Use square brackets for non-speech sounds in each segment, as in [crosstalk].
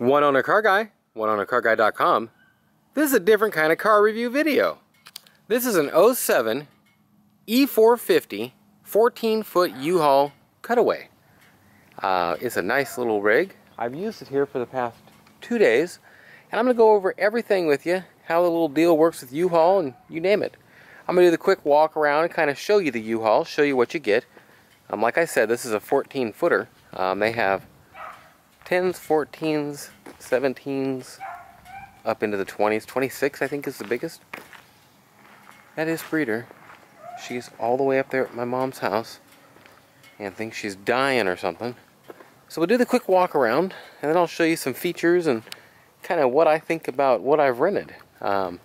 One Owner Car Guy, oneownercarguy.com. This is a different kind of car review video. This is an 07 E450 14 foot U-Haul cutaway. Uh, it's a nice little rig. I've used it here for the past two days and I'm going to go over everything with you, how the little deal works with U-Haul and you name it. I'm going to do the quick walk around and kind of show you the U-Haul, show you what you get. Um, like I said, this is a 14 footer. Um, they have 10s, 14s, 17s, up into the 20s. 26 I think is the biggest. That is Breeder. She's all the way up there at my mom's house and thinks she's dying or something. So we'll do the quick walk around and then I'll show you some features and kind of what I think about what I've rented. Um,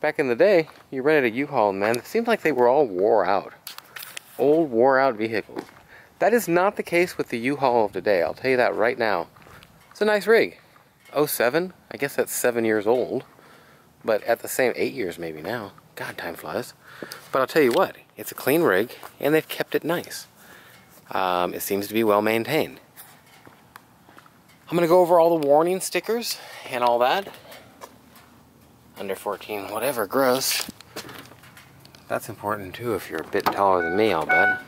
back in the day, you rented a U-Haul, man, it seemed like they were all wore out. Old, wore out vehicles. That is not the case with the U-Haul of today, I'll tell you that right now. It's a nice rig. 07, I guess that's seven years old, but at the same eight years maybe now. God, time flies. But I'll tell you what, it's a clean rig, and they've kept it nice. Um, it seems to be well maintained. I'm going to go over all the warning stickers and all that. Under 14, whatever, gross. That's important too if you're a bit taller than me, I'll bet.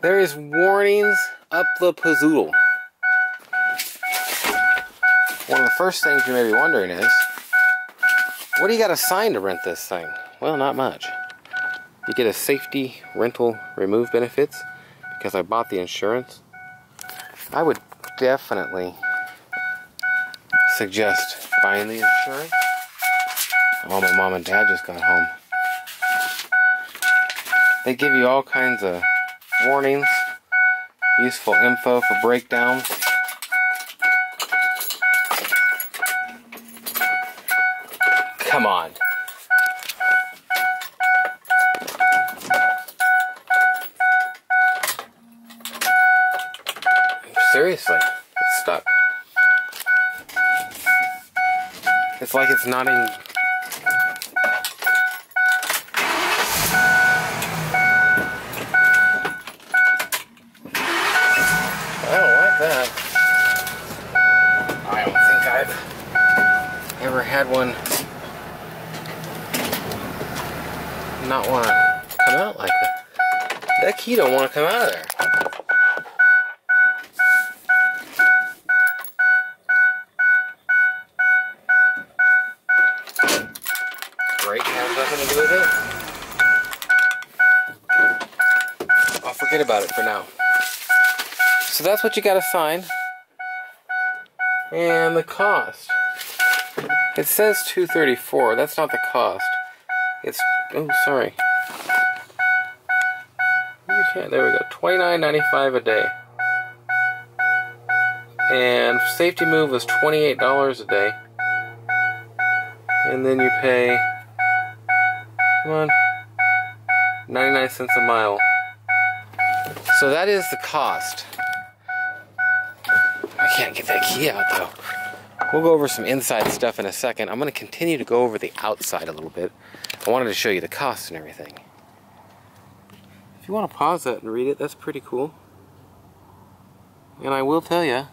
There is warnings up the pazoodle. One of the first things you may be wondering is, what do you got to sign to rent this thing? Well, not much. You get a safety rental remove benefits because I bought the insurance. I would definitely suggest buying the insurance. Oh, my mom and dad just got home. They give you all kinds of warnings, useful info for breakdowns. Come on. Seriously, it's stuck. It's like it's not in. I don't like that. I don't think I've ever had one not want to come out like that. That key don't want to come out of there. Brake has nothing to do with it. I'll forget about it for now. So that's what you got to sign. And the cost. It says 234. That's not the cost. It's oh sorry. You can't there we go. Twenty nine ninety five a day. And Safemove eight dollars a day. And then you pay come on ninety nine cents a mile. So that is the cost. I can't get that key out though. We'll go over some inside stuff in a second. I'm going to continue to go over the outside a little bit. I wanted to show you the cost and everything. If you want to pause that and read it, that's pretty cool. And I will tell you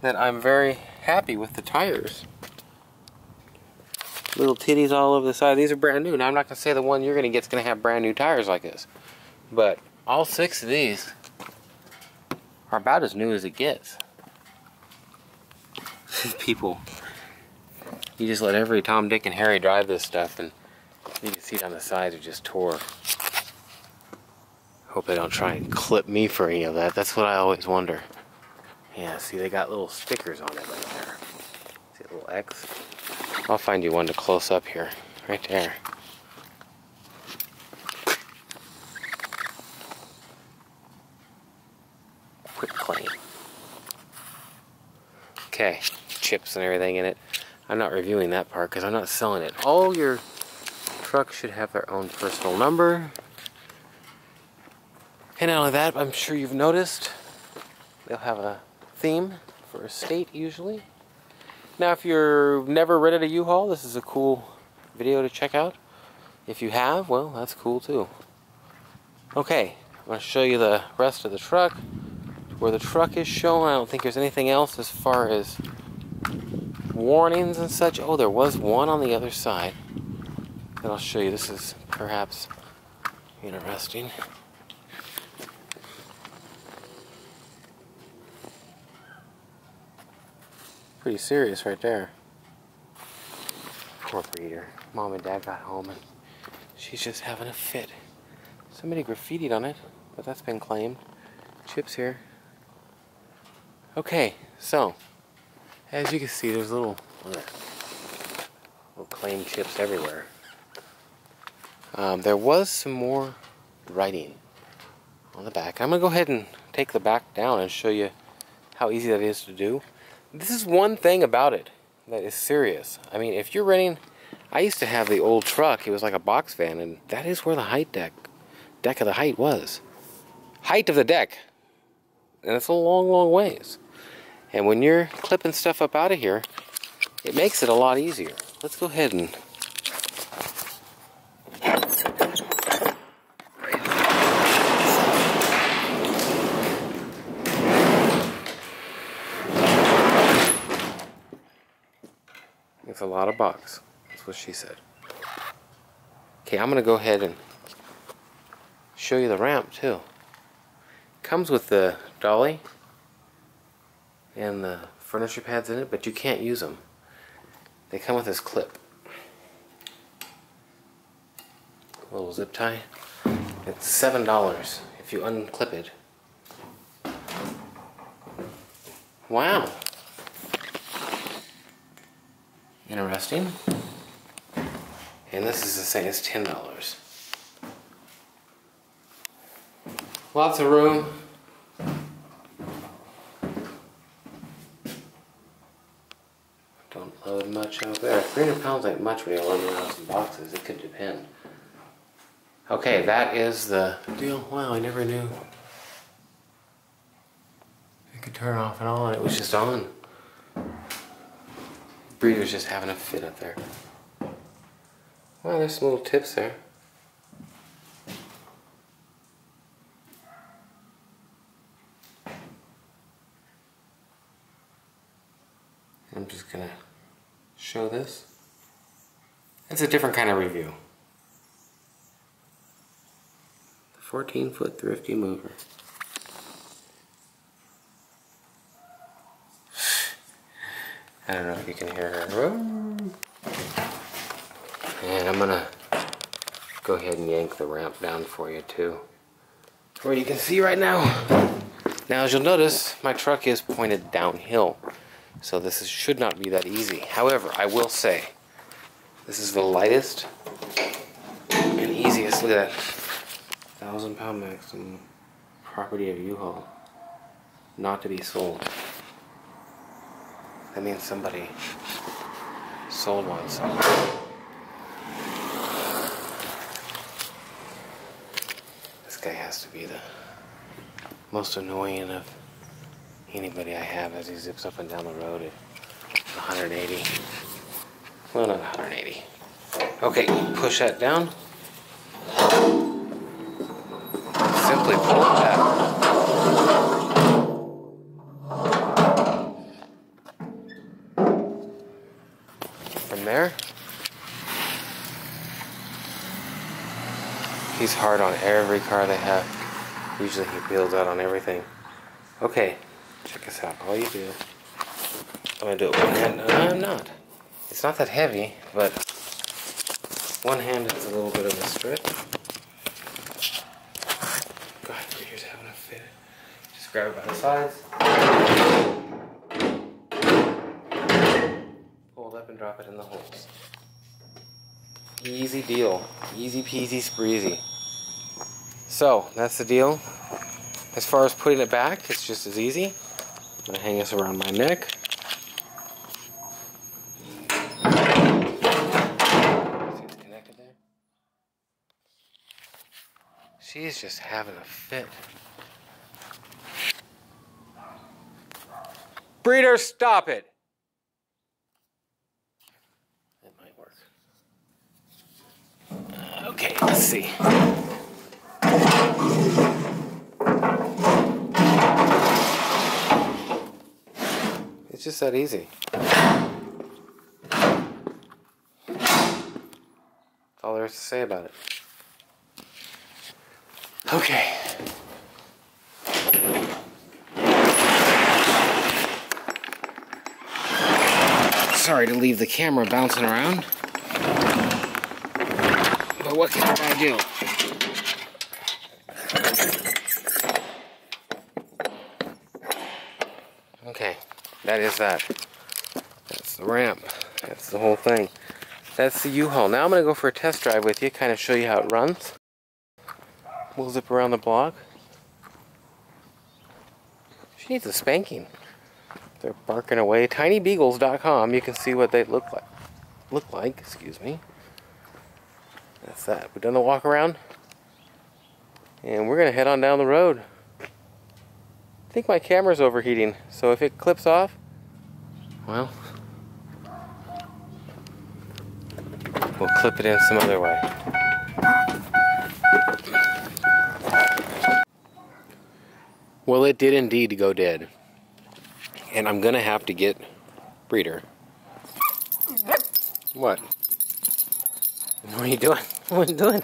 that I'm very happy with the tires. Little titties all over the side. These are brand new. Now I'm not going to say the one you're going to get is going to have brand new tires like this. But all six of these are about as new as it gets. People you just let every Tom, Dick, and Harry drive this stuff, and you can see on the sides are just tore. Hope they don't try and clip me for any of that. That's what I always wonder. Yeah, see, they got little stickers on it right there. See a little X? I'll find you one to close up here. Right there. Quick clean. Okay, chips and everything in it. I'm not reviewing that part because I'm not selling it. All your trucks should have their own personal number. And not only that, I'm sure you've noticed, they'll have a theme for a state usually. Now if you're never rented a U-Haul, this is a cool video to check out. If you have, well, that's cool too. Okay, I'm going to show you the rest of the truck. where the truck is shown. I don't think there's anything else as far as warnings and such. Oh, there was one on the other side. And I'll show you. This is perhaps interesting. Pretty serious right there. Poor breeder. Mom and dad got home and she's just having a fit. Somebody graffitied on it, but that's been claimed. Chips here. Okay, so as you can see, there's little little claim chips everywhere. Um, there was some more writing on the back. I'm gonna go ahead and take the back down and show you how easy that is to do. This is one thing about it that is serious. I mean, if you're renting, I used to have the old truck. It was like a box van, and that is where the height deck, deck of the height was. Height of the deck. And it's a long, long ways. And when you're clipping stuff up out of here, it makes it a lot easier. Let's go ahead and It's a lot of bugs. That's what she said. Okay, I'm gonna go ahead and show you the ramp too. Comes with the dolly and the furniture pads in it, but you can't use them. They come with this clip. A little zip tie. It's seven dollars if you unclip it. Wow. Interesting. And this is the same as ten dollars. Lots of room. Don't load much out there. 300 pounds ain't much when you're loading around some boxes. It could depend. Okay, that is the deal. Wow, I never knew. It could turn off and on. It was just on. Breeder's just having a fit up there. Wow, there's some little tips there. I'm just gonna show this. It's a different kind of review. The 14 foot thrifty mover. [sighs] I don't know if you can hear her. And I'm gonna go ahead and yank the ramp down for you too. Where you can see right now. Now as you'll notice, my truck is pointed downhill. So this is, should not be that easy. However, I will say, this is the lightest and easiest. Look at that. Thousand pound maximum property of U-Haul. Not to be sold. That means somebody sold one somewhere. This guy has to be the most annoying of anybody I have as he zips up and down the road at 180. Well, not 180. Okay, push that down. Simply pull it back. From there, he's hard on every car they have. Usually he builds out on everything. Okay, check this out. All you do, I'm gonna do it one hand. No, I'm not. It's not that heavy, but one hand is a little bit of a stretch. God, here's having a fit. Just grab it by the sides. Pull it up and drop it in the holes. Easy deal. Easy peasy spreezy. So, that's the deal. As far as putting it back, it's just as easy. I'm going to hang this around my neck. See it's connected there? She's just having a fit. Breeder, stop it! It might work. Uh, okay, let's see. It's just that easy. That's all there is to say about it. Okay. Sorry to leave the camera bouncing around. But what can I do? Okay, that is that. That's the ramp. That's the whole thing. That's the U-Haul. Now I'm going to go for a test drive with you, kind of show you how it runs. We'll zip around the block. She needs a spanking. They're barking away. TinyBeagles.com. You can see what they look like. Look like, excuse me. That's that. We've done the walk around. And we're going to head on down the road. I think my camera's overheating, so if it clips off, well, we'll clip it in some other way. Well, it did indeed go dead. And I'm gonna have to get breeder. What? What are you doing? [laughs] What are you doing?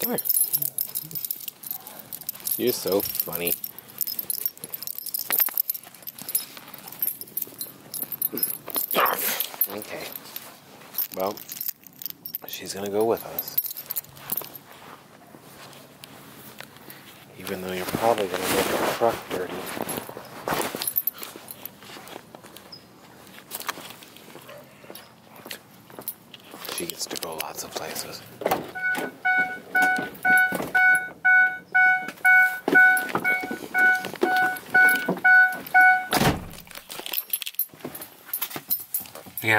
Come here. You're so funny. Okay. Well, she's gonna go with us. Even though you're probably gonna make the truck dirty.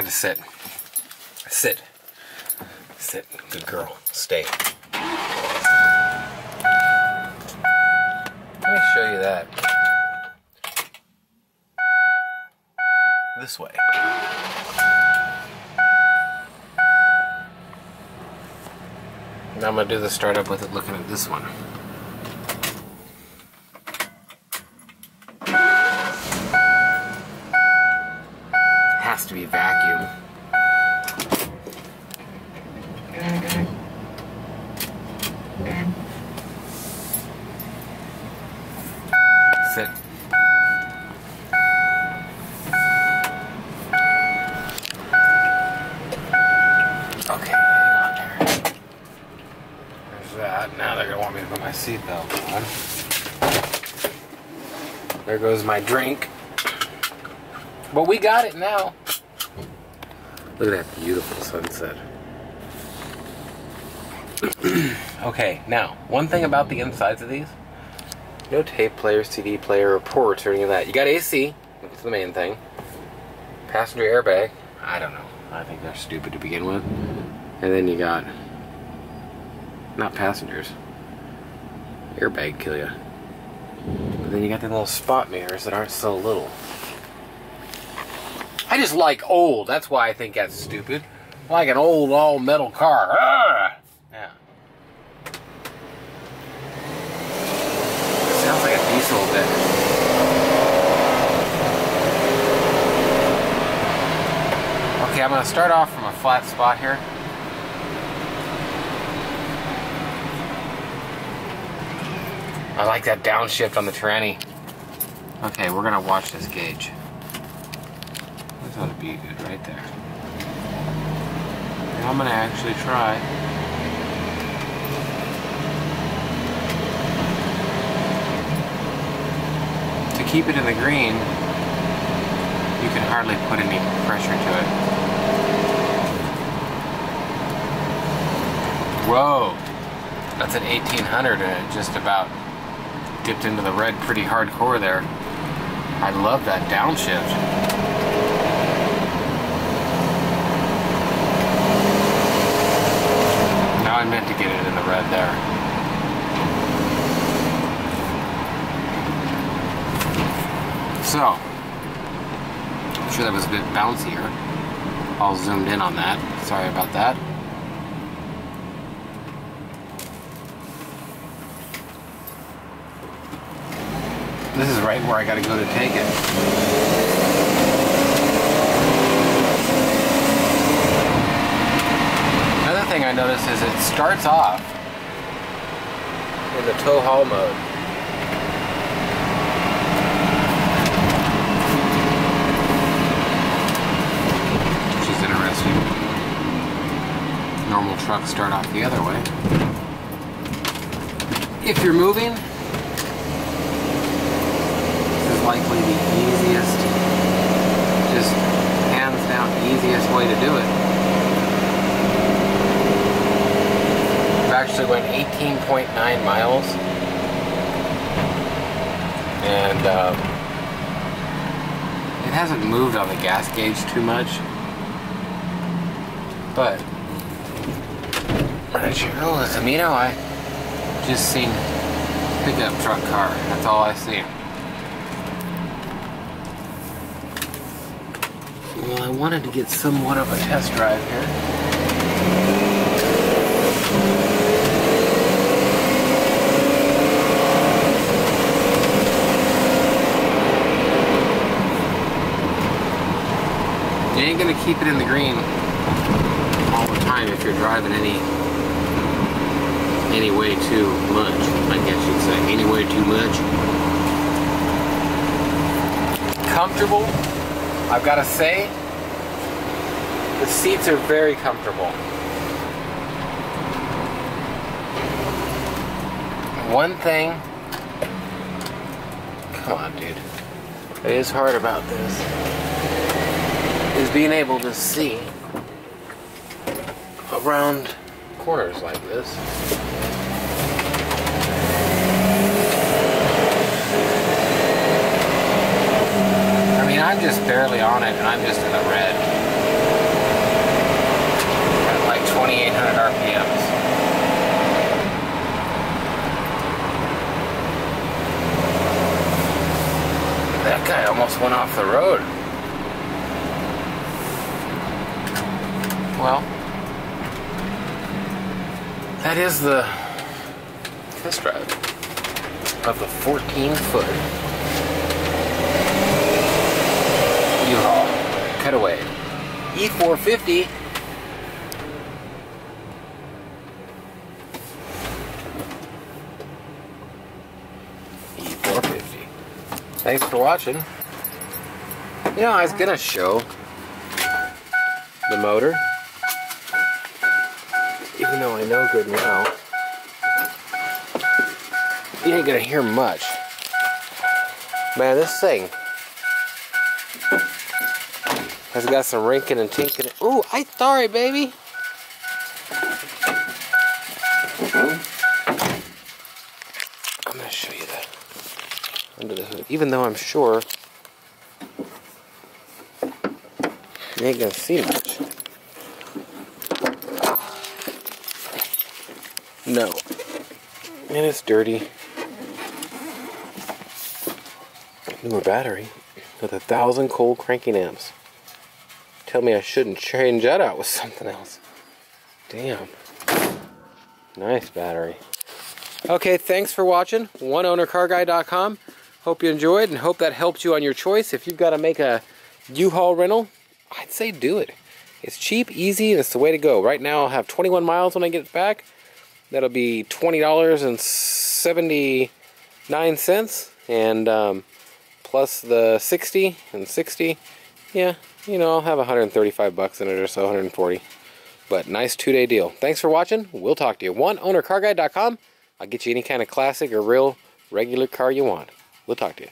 Have to sit. Sit. Sit. Good girl. Stay. Let me show you that. This way. Now I'm going to do the startup with it looking at this one. Has to be vacuum. Sit. Okay, hang on there. There's that. Now they're gonna want me to put my seatbelt on. There goes my drink. But we got it now. Look at that beautiful sunset. [clears throat] okay, now, one thing about the insides of these no tape player, CD player, or ports or any of that. You got AC, that's the main thing. Passenger airbag, I don't know. I think they're stupid to begin with. And then you got, not passengers, airbag kill you. But then you got the little spot mirrors that aren't so little. I just like old. That's why I think that's stupid. Like an old all metal car. Ah! Yeah. Sounds like a diesel a bit. Okay, I'm gonna start off from a flat spot here. I like that downshift on the tranny. Okay, we're gonna watch this gauge. This ought to be good right there. And I'm gonna actually try. To keep it in the green, you can hardly put any pressure to it. Whoa! That's an 1800 and it just about dipped into the red pretty hardcore there. I love that downshift. I meant to get it in the red there. So, I'm sure that was a bit bouncier. All zoomed in on that. Sorry about that. This is right where I gotta go to take it. Thing I noticed is it starts off in the tow haul mode. Which is interesting. Normal trucks start off the other way. If you're moving, this is likely the easiest, just hands down easiest way to do it. Actually went 18.9 miles. And um, it hasn't moved on the gas gauge too much. But, oh, the Camino, I just seen pickup truck car. That's all I see. Well, I wanted to get somewhat of a test drive here. You ain't gonna keep it in the green all the time if you're driving any any way too much, I guess you'd say. Any way too much. Comfortable, I've gotta say, the seats are very comfortable. One thing, come on dude, it is hard about this is being able to see around corners like this. I mean, I'm just barely on it and I'm just in the red. At like 2,800 RPMs. That guy almost went off the road. Well, that is the test drive of the 14 foot. U-Haul Cutaway E450 E450 Thanks for watching. You know, I was gonna show the motor I know good now, you ain't gonna hear much. Man, this thing has got some rinking and tinking. Ooh, I sorry, baby. I'm gonna show you that under the hood. Even though I'm sure you ain't gonna see much. No. And it's dirty. Newer battery with a thousand cold cranking amps. Tell me I shouldn't change that out with something else. Damn. Nice battery. Okay, thanks for watching. OneOwnerCarGuy.com. Hope you enjoyed and hope that helped you on your choice. If you've got to make a U-Haul rental, I'd say do it. It's cheap, easy, and it's the way to go. Right now I'll have 21 miles when I get back. That'll be $20.79 and um, plus the 60 and 60. Yeah, you know, I'll have 135 bucks in it or so, 140. But nice two-day deal. Thanks for watching. We'll talk to you. One, OneOwnerCarGuy.com. I'll get you any kind of classic or real regular car you want. We'll talk to you.